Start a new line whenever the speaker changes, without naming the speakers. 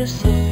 disappear